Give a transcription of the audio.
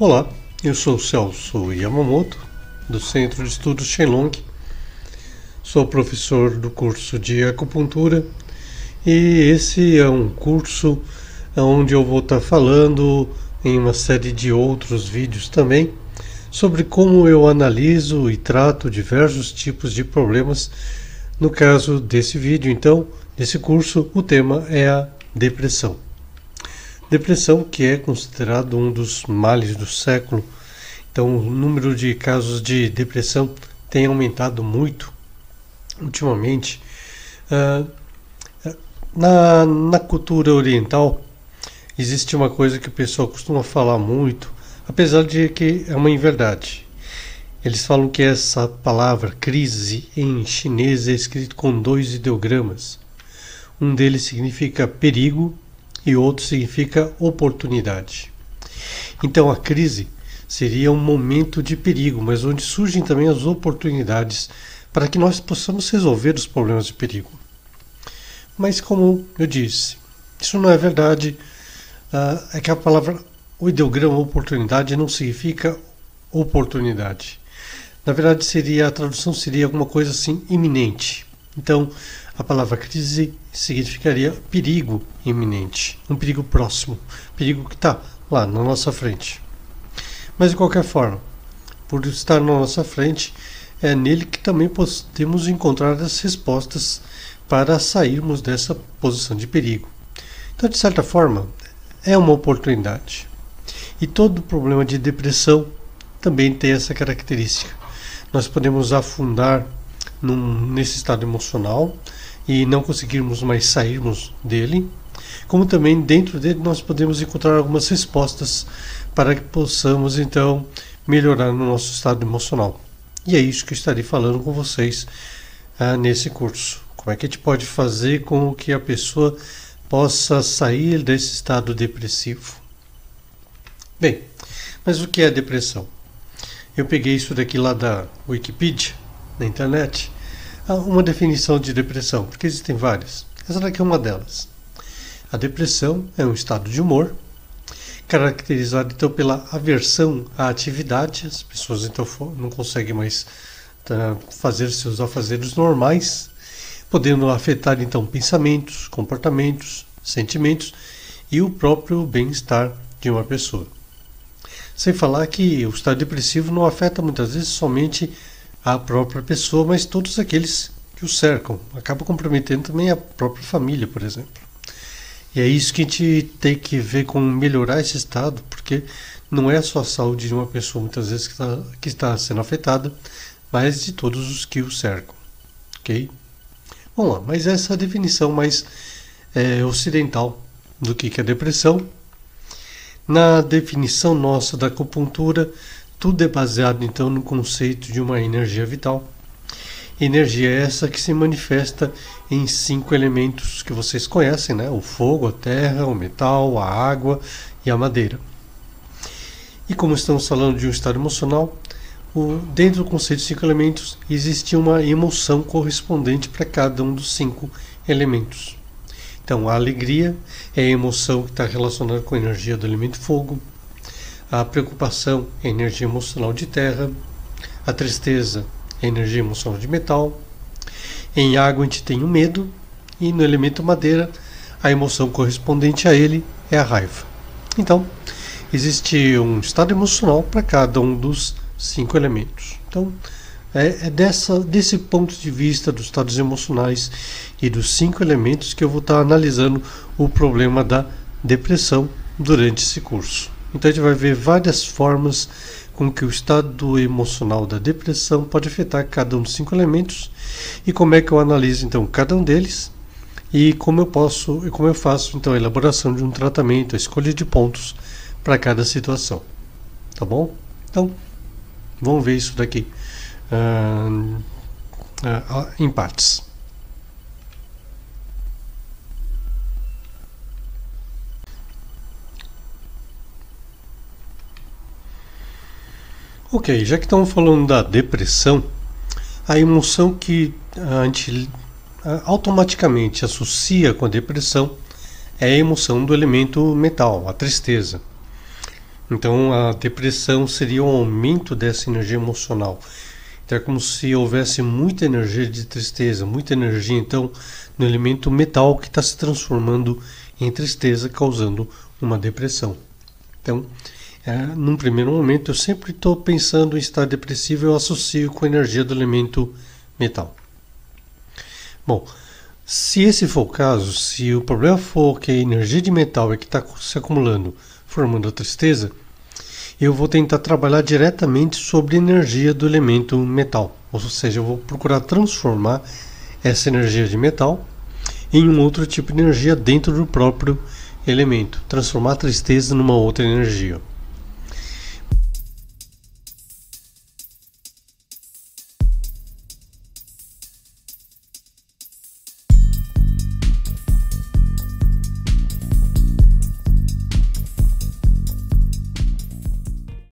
Olá, eu sou Celso Yamamoto, do Centro de Estudos Shenlong. Sou professor do curso de acupuntura e esse é um curso onde eu vou estar falando em uma série de outros vídeos também sobre como eu analiso e trato diversos tipos de problemas. No caso desse vídeo, então, desse curso, o tema é a depressão. Depressão, que é considerado um dos males do século, então o número de casos de depressão tem aumentado muito ultimamente. Uh, na, na cultura oriental existe uma coisa que o pessoal costuma falar muito, apesar de que é uma inverdade. Eles falam que essa palavra crise em chinês é escrito com dois ideogramas. Um deles significa perigo e outro significa oportunidade. Então a crise seria um momento de perigo, mas onde surgem também as oportunidades para que nós possamos resolver os problemas de perigo. Mas como eu disse, isso não é verdade. Uh, é que a palavra, o ideograma oportunidade não significa oportunidade. Na verdade, seria a tradução seria alguma coisa assim iminente. Então, a palavra crise significaria perigo iminente, um perigo próximo, perigo que está lá na nossa frente. Mas de qualquer forma, por estar na nossa frente, é nele que também podemos encontrar as respostas para sairmos dessa posição de perigo. Então, de certa forma, é uma oportunidade. E todo problema de depressão também tem essa característica. Nós podemos afundar num, nesse estado emocional e não conseguirmos mais sairmos dele, como também dentro dele nós podemos encontrar algumas respostas para que possamos então melhorar no nosso estado emocional. E é isso que estarei falando com vocês ah, nesse curso. Como é que a gente pode fazer com que a pessoa possa sair desse estado depressivo? Bem, mas o que é depressão? Eu peguei isso daqui lá da Wikipedia, na internet, uma definição de depressão, porque existem várias. Essa daqui é uma delas. A depressão é um estado de humor caracterizado então pela aversão à atividade. As pessoas então não conseguem mais tá, fazer seus afazeres normais, podendo afetar então pensamentos, comportamentos, sentimentos e o próprio bem-estar de uma pessoa. Sem falar que o estado depressivo não afeta muitas vezes somente a própria pessoa, mas todos aqueles que o cercam. Acaba comprometendo também a própria família, por exemplo. E é isso que a gente tem que ver como melhorar esse estado, porque não é só a saúde de uma pessoa muitas vezes que está, que está sendo afetada, mas de todos os que o cercam. Ok? Vamos lá, mas essa definição mais é, ocidental do que é depressão. Na definição nossa da acupuntura, tudo é baseado então no conceito de uma energia vital. Energia essa que se manifesta em cinco elementos que vocês conhecem, né? O fogo, a terra, o metal, a água e a madeira. E como estamos falando de um estado emocional, o, dentro do conceito de cinco elementos existe uma emoção correspondente para cada um dos cinco elementos. Então, a alegria é a emoção que está relacionada com a energia do elemento fogo. A preocupação energia emocional de terra, a tristeza energia emocional de metal. Em água a gente tem o medo e no elemento madeira a emoção correspondente a ele é a raiva. Então, existe um estado emocional para cada um dos cinco elementos. Então, é, é, dessa, desse ponto de vista dos estados emocionais e dos cinco elementos que eu vou estar analisando o problema da depressão durante esse curso. Então a gente vai ver várias formas com que o estado emocional da depressão pode afetar cada um dos cinco elementos e como é que eu analiso então cada um deles e como eu posso e como eu faço então a elaboração de um tratamento, a escolha de pontos para cada situação, tá bom? Então vamos ver isso daqui uh, uh, em partes. Ok, já que estamos falando da depressão, a emoção que a gente automaticamente associa com a depressão é a emoção do elemento metal, a tristeza. Então a depressão seria um aumento dessa energia emocional. Então é como se houvesse muita energia de tristeza, muita energia então no elemento metal que está se transformando em tristeza, causando uma depressão. Então, é, num primeiro momento, eu sempre estou pensando em estar depressivo, eu associo com a energia do elemento metal. Bom, se esse for o caso, se o problema for que a energia de metal é que está se acumulando, formando a tristeza, eu vou tentar trabalhar diretamente sobre a energia do elemento metal. Ou seja, eu vou procurar transformar essa energia de metal em um outro tipo de energia dentro do próprio elemento, transformar a tristeza numa outra energia.